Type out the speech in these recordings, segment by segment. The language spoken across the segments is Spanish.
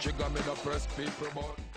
Trigger me the first people born.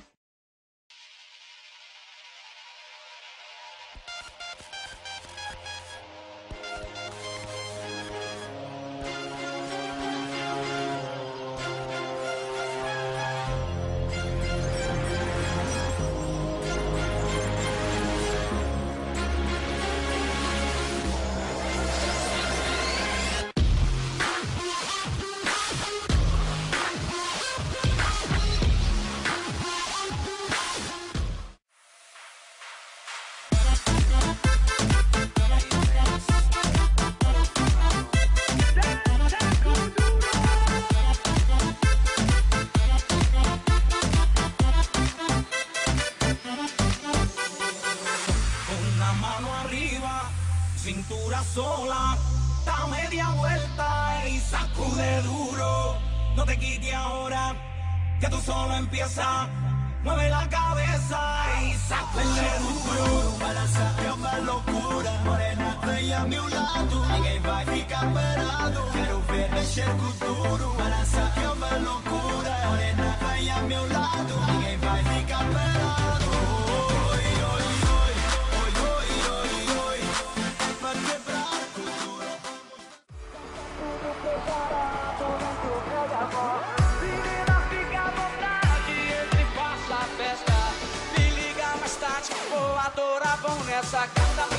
cintura sola, da media vuelta y sacude duro. No te quites ahora, que tú solo empiezas. Mueve la cabeza y sacude duro. Balanza es una locura, morena estrella a mi lado. En el baile camperado, quiero ver ese futuro. sacando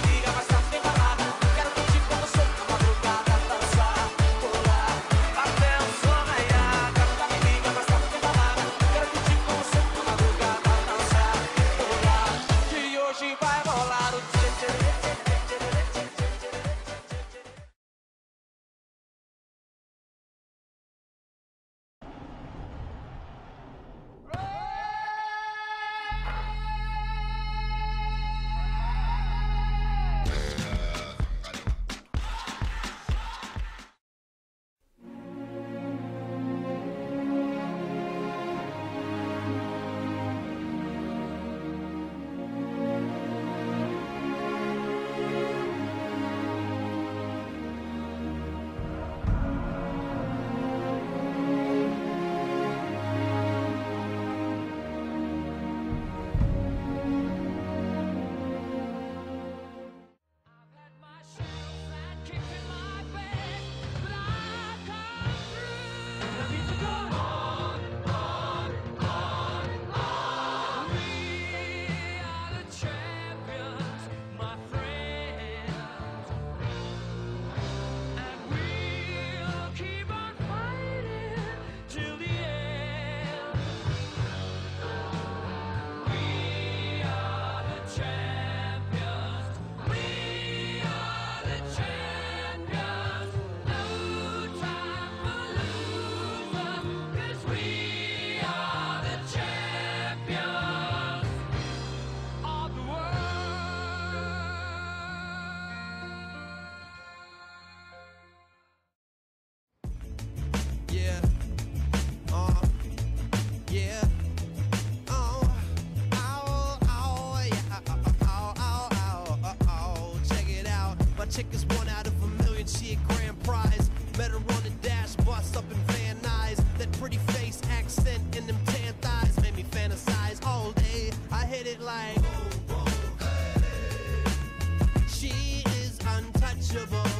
Met her on the dash bus up in Van Nuys. That pretty face, accent, and them tan thighs made me fantasize all day. I hit it like. Whoa, whoa, hey. She is untouchable.